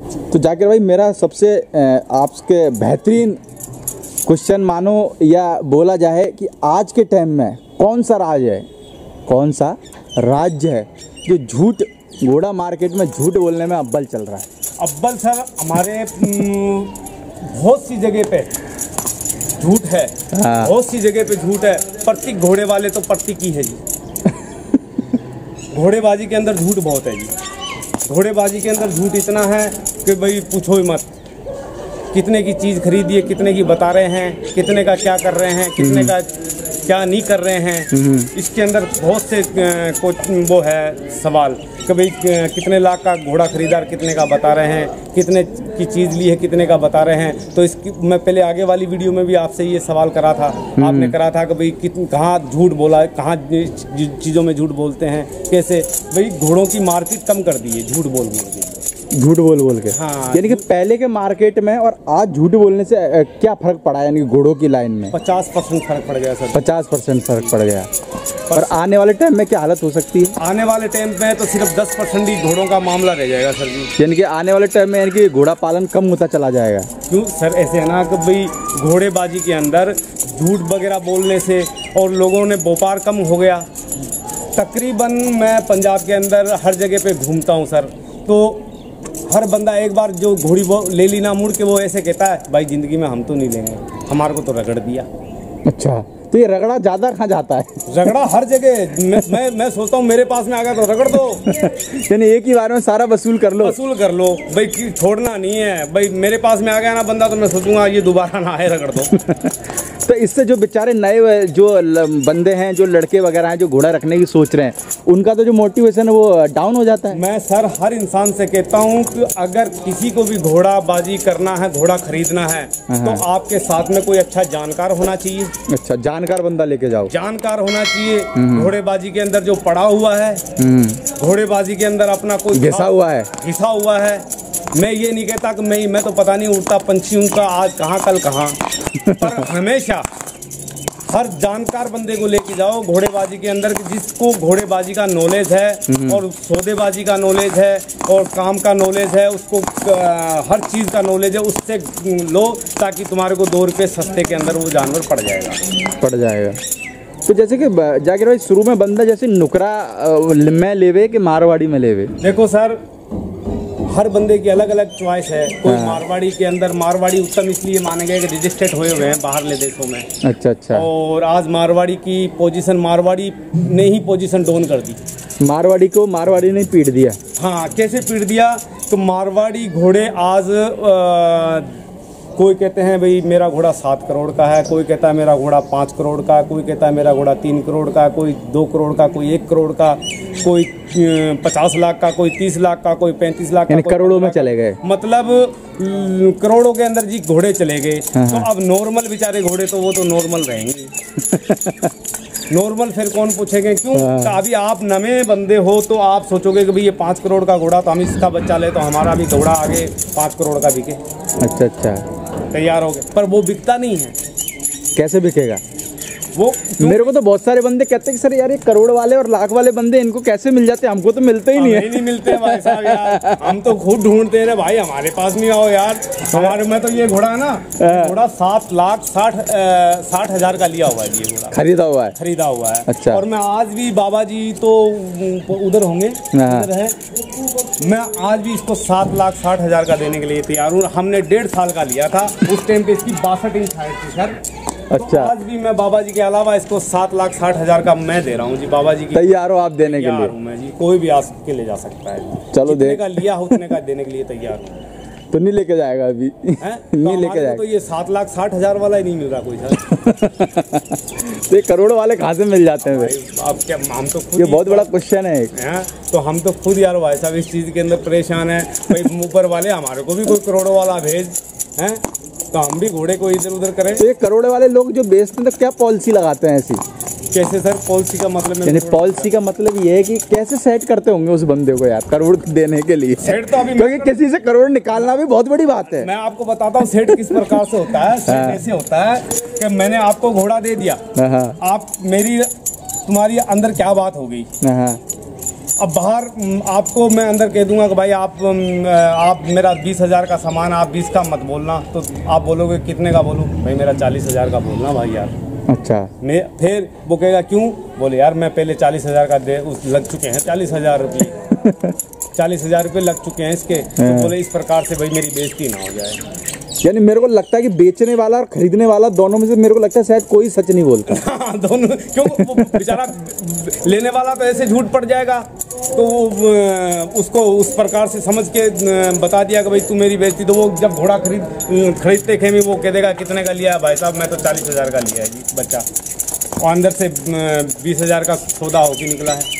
तो जाकिर भाई मेरा सबसे आपके बेहतरीन क्वेश्चन मानो या बोला जाए कि आज के टाइम में कौन सा राज है? कौन सा राज्य है जो झूठ घोड़ा मार्केट में झूठ बोलने में अब्बल चल रहा है? अब्बल सर हमारे हम्म, बहुत सी जगह पे झूठ है। हाँ। बहुत सी जगह पे झूठ है। प्रतीक घोड़े वाले तो प्रतीक ही है जी। घोड़ेबाजी के अंदर झूठ बहुत है जी। घोड़ेबाजी के अंदर झूठ इतना है कि भाई पूछो ही मत। कितने की चीज़ खरीदी है कितने की बता रहे हैं कितने का क्या कर रहे हैं कितने का क्या नहीं कर रहे हैं। इसके अंदर बहुत से को वो है सवाल। कि भाई कितने लाख का घोड़ा खरीदार कितने का बता रहे हैं कितने की चीज़ ली है कितने का बता रहे हैं। तो इसकी मैं पहले आगे वाली वीडियो में भी आपसे ये सवाल करा था। आपने करा था कि भाई कहाँ झूठ बोला है कहाँ चीज़ों में झूठ बोलते हैं कैसे? भाई घोड़ों की मार्केट कम कर दी है झूठ बोल बोल के। झूठ बोल बोल के। हाँ। यानी कि पहले के मार्केट में और आज झूठ बोलने से क्या फ़र्क पड़ा यानी कि घोड़ों की लाइन में? पचास परसेंट फ़र्क पड़ गया सर। पचास परसेंट फ़र्क पड़ गया। और आने वाले टाइम में क्या हालत हो सकती है? आने वाले टाइम में तो सिर्फ़ दस परसेंट ही घोड़ों का मामला रह जाएगा सर जी। यानी कि आने वाले टाइम में यानी कि घोड़ा पालन कम होता चला जाएगा। क्यों? सर ऐसे है ना कि भाई घोड़ेबाजी के अंदर झूठ वगैरह बोलने से और लोगों ने व्यापार कम हो गया। तकरीबन मैं पंजाब के अंदर हर जगह पे घूमता हूँ सर। तो हर बंदा एक बार जो घोड़ी ले ली ना मुड़ के वो ऐसे कहता है भाई ज़िंदगी में हम तो नहीं लेंगे। हमारे को तो रगड़ दिया। अच्छा तो ये रगड़ा ज़्यादा कहाँ जाता है? रगड़ा हर जगह मैं मैं, मैं सोचता हूँ मेरे पास में आ गया तो रगड़ दो। यानी एक ही बार में सारा वसूल कर लो। वसूल कर लो। भाई छोड़ना नहीं है। भाई मेरे पास में आ गया ना बंदा तो मैं सोचूँगा ये दोबारा ना आए रगड़ दो। तो इससे जो बेचारे नए जो बंदे हैं जो लड़के वगैरह हैं जो घोड़ा रखने की सोच रहे हैं उनका तो जो मोटिवेशन है वो डाउन हो जाता है। मैं सर हर इंसान से कहता हूँ कि अगर किसी को भी घोड़ा बाजी करना है घोड़ा खरीदना है तो आपके साथ में कोई अच्छा जानकार होना चाहिए। अच्छा जानकार बंदा लेके जाओ। जानकार होना चाहिए। घोड़ेबाजी के अंदर जो पड़ा हुआ है हम्म। घोड़ेबाजी के अंदर अपना कोई घिसा हुआ है। घिसा हुआ है। मैं ये नहीं कहता कि मैं मैं तो पता नहीं उड़ता पंछी हूँ का आज कहाँ कल कहाँ। पर हमेशा हर जानकार बंदे को लेके जाओ घोड़ेबाजी के अंदर जिसको घोड़ेबाजी का नॉलेज है और सौदेबाजी का नॉलेज है और काम का नॉलेज है उसको हर चीज़ का नॉलेज है उससे लो ताकि तुम्हारे को दो रुपये सस्ते के अंदर वो जानवर पड़ जाएगा। पड़ जाएगा। तो जैसे कि जाकिर भाई शुरू में बंदा जैसे नुकरा में लेवे कि मारवाड़ी में लेवे? देखो सर हर बंदे की अलग अलग चॉइस है। कोई मारवाड़ी के अंदर मारवाड़ी उत्तम इसलिए माने गए कि रजिस्टर्ड हुए हुए हैं बाहरले देशों में। अच्छा अच्छा। और आज मारवाड़ी की पोजीशन मारवाड़ी ने ही पोजीशन डाउन कर दी। मारवाड़ी को मारवाड़ी ने पीट दिया। हाँ कैसे पीट दिया? तो मारवाड़ी घोड़े आज अ, कोई कहते हैं भाई मेरा घोड़ा सात करोड़ का है कोई कहता है मेरा घोड़ा पाँच करोड़ का कोई कहता है मेरा घोड़ा तीन करोड़ का कोई दो करोड़ का कोई एक करोड़ का। कोई पचास लाख का कोई तीस लाख का कोई पैंतीस लाख का करोड़ों में 15 लाख का। चले गए। मतलब करोड़ों के अंदर जी घोड़े चले गए। तो अब नॉर्मल बेचारे घोड़े तो वो तो नॉर्मल रहेंगे। नॉर्मल फिर कौन पूछेंगे क्यों? तो अभी आप नवे बंदे हो तो आप सोचोगे कि भाई ये पाँच करोड़ का घोड़ा तो हम इसका बच्चा ले तो हमारा भी घोड़ा आगे पाँच करोड़ का बिके। अच्छा अच्छा। तैयार हो गए। पर वो बिकता नहीं है। कैसे बिकेगा? मेरे को तो बहुत सारे बंदे कहते हैं कि सर यार ये करोड़ वाले और लाख वाले बंदे इनको कैसे मिल जाते हैं? हमको तो मिलते ही नहीं है। नहीं मिलते हैं भाई साहब यार। हम तो खुद ढूंढते हैं भाई हमारे पास नहीं आओ यार। हमारे में तो ये घोड़ा है ना हाँ। घोड़ा सात लाख साठ साठ हज़ार का लिया हुआ है ये घोड़ा। खरीदा हुआ है? खरीदा हुआ है। अच्छा। और मैं आज भी बाबा जी तो उधर होंगे। उधर है। मैं आज भी इसको सात लाख साठ हज़ार का देने के लिए तैयार हूँ। हमने डेढ़ साल का लिया था उस टाइम पे इसकी बासठ इंच हाइट थी सर। अच्छा। तो आज भी मैं बाबा जी के अलावा इसको सात लाख साठ हज़ार का मैं दे रहा हूँ जी बाबा जी की तैयार हो आप देने के लिए? मैं जी कोई भी आ के ले जा सकता है चलो देख। का लिया उतने का देने के लिए तैयार हूँ। तो नहीं लेके जाएगा अभी? तो नहीं लेके जाएगा तो ये सात लाख साठ हज़ार वाला ही नहीं मिल रहा कोई सर। तो ये करोड़ वाले कहाँ से मिल जाते हैं भाई अब क्या हम तो खुद ये बहुत बड़ा क्वेश्चन है एक। तो हम तो खुद यार भाई साहब इस चीज़ के अंदर परेशान है। भाई ऊपर वाले हमारे को भी कोई करोड़ों वाला भेज हैं? तो हम भी घोड़े को इधर उधर करें। तो ये करोड़ वाले लोग जो बेचते हैं तो क्या पॉलिसी लगाते हैं ऐसी? कैसे सर? पॉलिसी का मतलब यानी पॉलिसी का मतलब ये है कि कैसे सेट करते होंगे उस बंदे को यार करोड़ देने के लिए? सेट तो अभी क्योंकि किसी से करोड़ निकालना भी बहुत बड़ी बात है। मैं आपको बताता हूँ सेट किस प्रकार से होता है सेट ऐसे होता है कि मैंने आपको घोड़ा दे दिया। हाँ आप मेरी तुम्हारी अंदर क्या बात हो गई? हाँ। अब बाहर आपको मैं अंदर कह दूँगा कि भाई आप आप मेरा बीस हज़ार का सामान आप बीस का मत बोलना। तो आप बोलोगे कितने का बोलूँ? भाई मेरा चालीस हज़ार का बोलना भाई यार। अच्छा। मैं फिर वो कहेगा क्यों? बोले यार मैं पहले चालीस हज़ार का दे उस लग चुके हैं चालीस हज़ार रुपये। चालीस हज़ार रुपये लग चुके हैं इसके। तो हाँ। बोले इस प्रकार से भाई मेरी बेइज्जती ना हो जाए। यानी मेरे को लगता है कि बेचने वाला और खरीदने वाला दोनों में से मेरे को लगता है शायद कोई सच नहीं बोलता। हाँ, दोनों क्यों? बेचारा लेने वाला तो ऐसे झूठ पड़ जाएगा। तो वो उसको उस प्रकार से समझ के बता दिया कि भाई तू मेरी बेचती तो वो जब घोड़ा खरीद खरीदते खेमी वो कह देगा कितने का लिया भाई साहब? मैं तो चालीस हज़ार का लिया है जी बच्चा। और अंदर से बीस हज़ार का सौदा होके निकला है।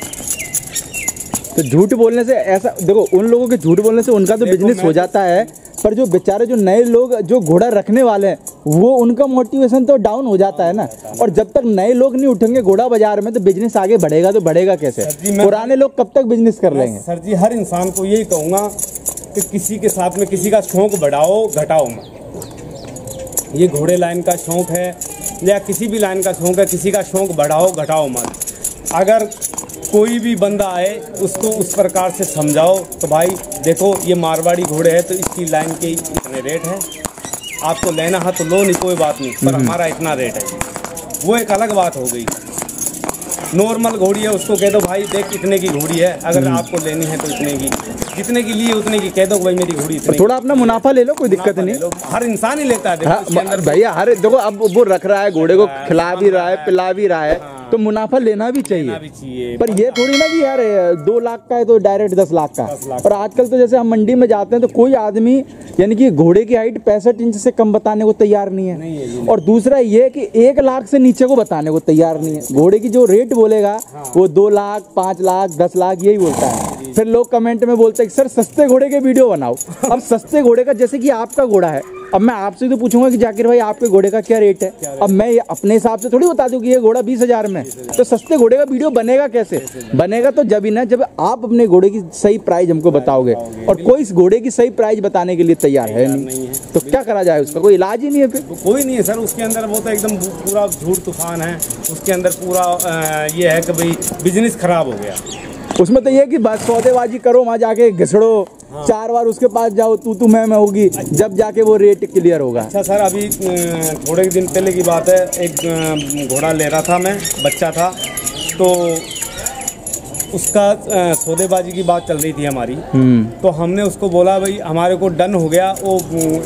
तो झूठ बोलने से ऐसा देखो उन लोगों के झूठ बोलने से उनका तो बिज़नेस हो जाता है। पर जो बेचारे जो नए लोग जो घोड़ा रखने वाले हैं वो उनका मोटिवेशन तो डाउन हो जाता है ना। और जब तक नए लोग नहीं उठेंगे घोड़ा बाज़ार में तो बिज़नेस आगे बढ़ेगा तो बढ़ेगा कैसे? पुराने लोग कब तक बिज़नेस कर लेंगे? सर जी हर इंसान को यही कहूँगा कि किसी के साथ में किसी का शौक बढ़ाओ घटाओ मत। ये घोड़े लाइन का शौक है या किसी भी लाइन का शौक है किसी का शौक बढ़ाओ घटाओ मत। अगर कोई भी बंदा आए उसको उस प्रकार से समझाओ तो भाई देखो ये मारवाड़ी घोड़े है तो इसकी लाइन के इतने रेट है। आपको लेना है तो लो नहीं कोई बात नहीं पर हमारा इतना रेट है। वो एक अलग बात हो गई। नॉर्मल घोड़ी है उसको कह दो भाई देख कितने की घोड़ी है अगर आपको लेनी है तो इतने की। जितने की लिए उतने की। कह दो भाई मेरी घोड़ी इतने। थोड़ा अपना मुनाफा ले लो कोई दिक्कत नहीं। हर इंसान ही लेता है हाँ, भैया हर देखो अब वो रख रहा है घोड़े को खिला भी रहा है। पिला भी रहा है। हाँ। तो मुनाफा लेना भी लेना चाहिए भी चाहिए। पर ये थोड़ी ना कि यार दो लाख का है तो डायरेक्ट दस लाख का। 10 लाख। पर आजकल तो जैसे हम मंडी में जाते हैं तो कोई आदमी यानी कि घोड़े की हाइट पैंसठ इंच से कम बताने को तैयार नहीं है। नहीं है और दूसरा ये कि एक लाख से नीचे को बताने को तैयार नहीं है। घोड़े की जो रेट बोलेगा हाँ। वो दो लाख पाँच लाख दस लाख यही बोलता है। फिर लोग कमेंट में बोलते हैं सर सस्ते घोड़े के वीडियो बनाओ। अब सस्ते घोड़े का जैसे कि आपका घोड़ा है अब मैं आपसे तो पूछूँगा कि जाकिर भाई आपके घोड़े का क्या रेट है? क्या अब मैं अपने हिसाब से थोड़ी बता दूँ कि ये घोड़ा बीस हज़ार में तो सस्ते घोड़े का वीडियो बनेगा कैसे? बनेगा? तो जब ही ना जब आप अपने घोड़े की सही प्राइस हमको बताओगे। और कोई इस घोड़े की सही प्राइस बताने के लिए तैयार है नहीं। तो क्या करा जाए उसका? कोई इलाज ही नहीं है फिर। तो कोई नहीं है सर उसके अंदर वो तो एकदम पूरा झूठ तूफ़ान है। उसके अंदर पूरा ये है कि भाई बिज़नेस खराब हो गया। उसमें तो ये कि बस सौदेबाजी करो वहाँ जाके घिसड़ो। चार बार उसके पास जाओ तू तू मैं मैं होगी। जब जाके वो रेट क्लियर होगा। अच्छा सर अभी थोड़े दिन पहले की बात है। एक घोड़ा ले रहा था मैं बच्चा था। तो उसका सौदेबाजी की बात चल रही थी हमारी। हम्म। तो हमने उसको बोला भाई हमारे को डन हो गया वो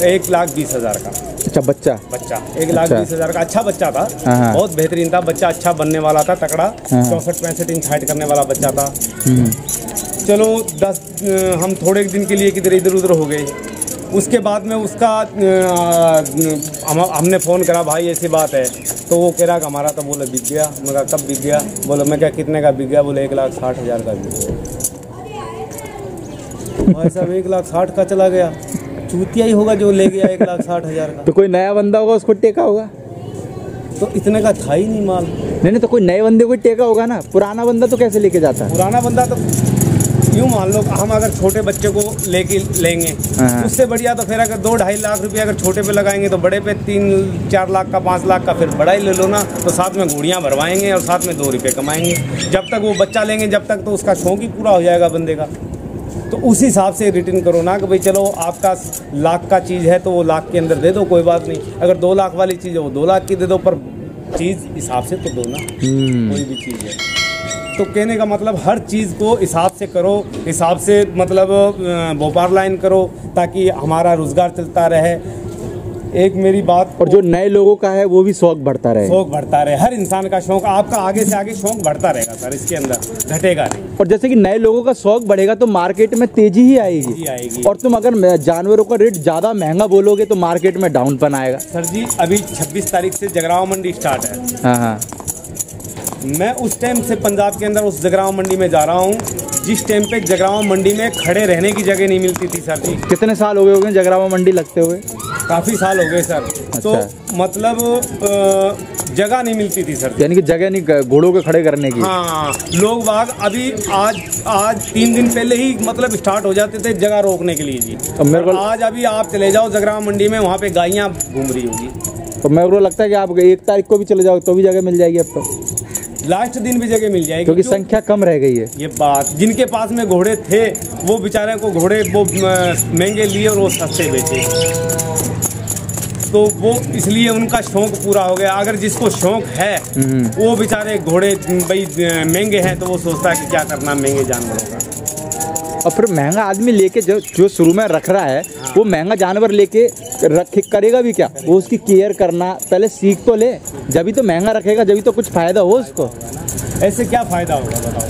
एक लाख बीस हज़ार का। अच्छा बच्चा? बच्चा। एक लाख अच्छा। बीस हज़ार का अच्छा बच्चा था। हाँ, हाँ। बहुत बेहतरीन था। बच्चा अच्छा बनने वाला था तकड़ा। चौसठ पैंसठ इंच हाइट करने वाला बच्चा था। हम्म। चलो दस हम थोड़े दिन के लिए किधर इधर उधर हो गए। उसके बाद में उसका हम हमने फ़ोन करा भाई ऐसी बात है। तो वो कह रहा कि हमारा तो बोले बिक गया। मैं कहा कब बिक गया? बोले मैं क्या कितने का बिक गया? बोले एक लाख साठ हज़ार का बिक गया। भाई साहब एक लाख साठ का चला गया। चूतिया ही होगा जो ले गया एक लाख साठ हज़ार का। तो कोई नया बंदा होगा उसको टेका होगा? तो इतने का था ही नहीं माल। नहीं नहीं तो कोई नए बंदे को टेका होगा ना? पुराना बंदा तो कैसे लेके जाता? है पुराना बंदा तो यूँ मान लो हम अगर छोटे बच्चे को लेके लेंगे हाँ। उससे बढ़िया तो फिर अगर दो ढाई लाख रुपया अगर छोटे पे लगाएँगे तो बड़े पे तीन चार लाख का पाँच लाख का फिर बड़ा ही ले लो ना तो साथ में घोड़ियाँ भरवाएँगे और साथ में दो रुपये कमाएँगे। जब तक वो बच्चा लेंगे जब तक तो उसका शौक ही पूरा हो जाएगा बंदे का। तो उस हिसाब से रिटर्न करो ना कि भाई चलो आपका लाख का चीज़ है तो वो लाख के अंदर दे दो कोई बात नहीं। अगर दो लाख वाली चीज़ है वो दो लाख की दे दो पर चीज़ हिसाब से तो दो ना हम्म। कोई भी चीज़ है। तो कहने का मतलब हर चीज़ को हिसाब से करो हिसाब से मतलब व्यापार लाइन करो ताकि हमारा रोज़गार चलता रहे एक मेरी बात और जो नए लोगों का है वो भी शौक बढ़ता रहे। शौक बढ़ता रहे। हर इंसान का शौक आपका आगे से आगे शौक बढ़ता रहेगा सर इसके अंदर घटेगा नहीं। और जैसे कि नए लोगों का शौक बढ़ेगा तो मार्केट में तेज़ी ही आएगी। आएगी। और तुम अगर जानवरों का रेट ज़्यादा महँगा बोलोगे तो मार्केट में डाउन पन आएगा। सर जी अभी 26 तारीख से जगराव मंडी स्टार्ट है। हाँ हाँ। मैं उस टाइम से पंजाब के अंदर उस जगराव मंडी में जा रहा हूँ जिस टाइम पे जगराव मंडी में खड़े रहने की जगह नहीं मिलती थी सर जी। कितने साल हो गए हो गए जगरावा मंडी लगते हुए? काफ़ी साल हो गए सर। अच्छा। तो। मतलब जगह नहीं मिलती थी सर। यानी कि जगह नहीं घोड़ों के खड़े करने की। हाँ लोग बाग अभी आज आज तीन दिन पहले ही मतलब स्टार्ट हो जाते थे जगह रोकने के लिए जी। अब मेरे को- आज अभी आप चले जाओ जगराव मंडी में वहाँ पे गायें घूम रही होगी। तो मेरे को लगता है कि आप एक तारीख को भी चले जाओ तो भी जगह मिल जाएगी अब तो। लास्ट दिन भी जगह मिल जाएगी। क्योंकि संख्या कम रह गई है। ये बात जिनके पास में घोड़े थे वो बेचारे को घोड़े वो महँगे लिए और वो सस्ते बेचे। तो वो इसलिए उनका शौक पूरा हो गया। अगर जिसको शौक है वो बेचारे घोड़े भाई महँगे हैं तो वो सोचता है कि क्या करना महँगे जानवरों का और फिर महँगा आदमी लेके जो जो शुरू में रख रहा है वो महँगा जानवर लेके रख करेगा भी क्या? वो उसकी केयर करना पहले सीख तो ले। जभी तो महँगा रखेगा जभी तो कुछ फ़ायदा हो उसको। ऐसे क्या फ़ायदा होगा बताओ?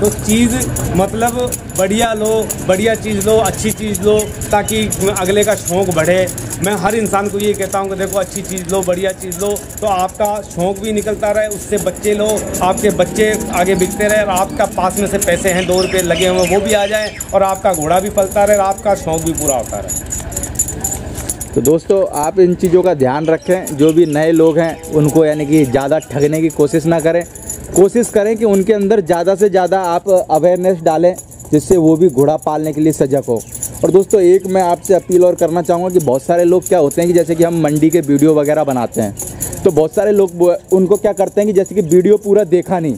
तो चीज़ मतलब बढ़िया लो बढ़िया चीज़ लो अच्छी चीज़ लो ताकि अगले का शौक बढ़े। मैं हर इंसान को ये कहता हूँ कि देखो, अच्छी चीज़ लो, बढ़िया चीज़ लो तो आपका शौक भी निकलता रहे, उससे बच्चे लो, आपके बच्चे आगे बिकते रहे, और आपका पास में से पैसे हैं, दो रुपये लगे हुए वो भी आ जाए, और आपका घोड़ा भी पलता रहे और आपका शौक भी पूरा होता रहे। तो दोस्तों, आप इन चीज़ों का ध्यान रखें, जो भी नए लोग हैं, उनको यानी कि ज़्यादा ठगने की कोशिश ना करें। कोशिश करें कि उनके अंदर ज़्यादा से ज़्यादा आप अवेयरनेस डालें, जिससे वो भी घोड़ा पालने के लिए सजग हो। और दोस्तों एक मैं आपसे अपील और करना चाहूँगा कि बहुत सारे लोग क्या होते हैं कि जैसे कि हम मंडी के वीडियो वगैरह बनाते हैं तो बहुत सारे लोग उनको क्या करते हैं कि जैसे कि वीडियो पूरा देखा नहीं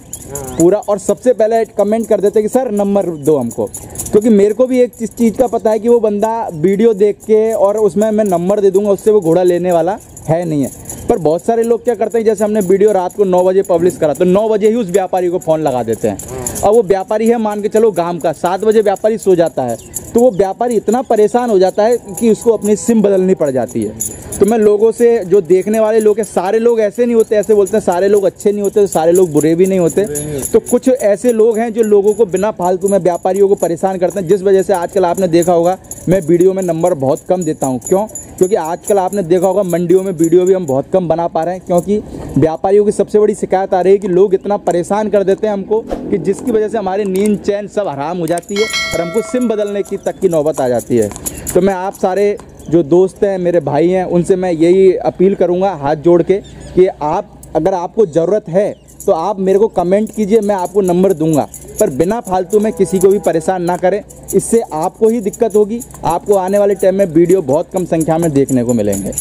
पूरा और सबसे पहले कमेंट कर देते हैं कि सर नंबर दो हमको। क्योंकि मेरे को भी एक चीज़ चीज़ का पता है कि वो बंदा वीडियो देख के और उसमें मैं नंबर दे दूँगा उससे वो घोड़ा लेने वाला है नहीं है। पर बहुत सारे लोग क्या करते हैं जैसे हमने वीडियो रात को नौ बजे पब्लिश करा तो नौ बजे ही उस व्यापारी को फ़ोन लगा देते हैं। अब वो व्यापारी है मान के चलो गाँव का सात बजे व्यापारी सो जाता है। तो वो व्यापारी इतना परेशान हो जाता है कि उसको अपनी सिम बदलनी पड़ जाती है। तो मैं लोगों से जो देखने वाले लोग हैं सारे लोग ऐसे नहीं होते ऐसे बोलते हैं सारे लोग अच्छे नहीं होते तो सारे लोग बुरे भी नहीं होते। तो कुछ ऐसे लोग हैं जो लोगों को बिना फालतू में व्यापारियों को परेशान करते हैं जिस वजह से आजकल आपने देखा होगा मैं वीडियो में नंबर बहुत कम देता हूँ। क्यों? क्योंकि आजकल आपने देखा होगा मंडियों में वीडियो भी हम बहुत कम बना पा रहे हैं क्योंकि व्यापारियों की सबसे बड़ी शिकायत आ रही है कि लोग इतना परेशान कर देते हैं हमको कि जिसकी वजह से हमारी नींद चैन सब हराम हो जाती है और हमको सिम बदलने की तक की नौबत आ जाती है। तो मैं आप सारे जो दोस्त हैं, मेरे भाई हैं, उनसे मैं यही अपील करूँगा हाथ जोड़ के कि आप, अगर आपको ज़रूरत है तो आप मेरे को कमेंट कीजिए, मैं आपको नंबर दूँगा। पर बिना फालतू में किसी को भी परेशान ना करें। इससे आपको ही दिक्कत होगी। आपको आने वाले टाइम में वीडियो बहुत कम संख्या में देखने को मिलेंगे।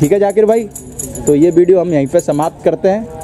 ठीक है जाकिर भाई? तो ये वीडियो हम यहीं पे समाप्त करते हैं।